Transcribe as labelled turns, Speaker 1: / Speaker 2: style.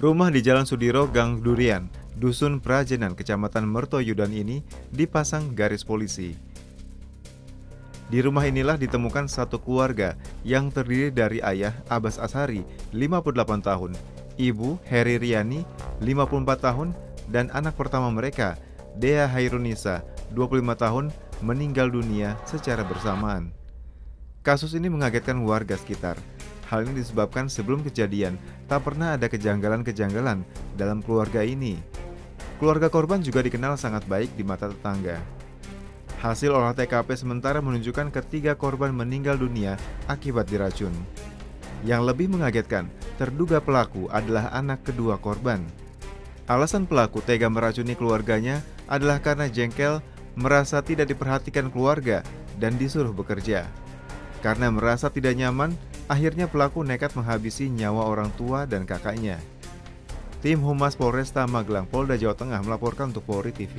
Speaker 1: Rumah di Jalan Sudiro, Gang Durian, Dusun Prajenan, Kecamatan Mertoyudan ini dipasang garis polisi. Di rumah inilah ditemukan satu keluarga yang terdiri dari ayah Abbas Ashari, 58 tahun, ibu Heri Riani, 54 tahun, dan anak pertama mereka, Dea Hairunisa, 25 tahun, meninggal dunia secara bersamaan. Kasus ini mengagetkan warga sekitar. Hal ini disebabkan sebelum kejadian tak pernah ada kejanggalan-kejanggalan dalam keluarga ini. Keluarga korban juga dikenal sangat baik di mata tetangga. Hasil olah TKP sementara menunjukkan ketiga korban meninggal dunia akibat diracun. Yang lebih mengagetkan, terduga pelaku adalah anak kedua korban. Alasan pelaku tega meracuni keluarganya adalah karena jengkel merasa tidak diperhatikan keluarga dan disuruh bekerja. Karena merasa tidak nyaman, akhirnya pelaku nekat menghabisi nyawa orang tua dan kakaknya. Tim Humas Polresta Magelang Polda Jawa Tengah melaporkan untuk Polri TV.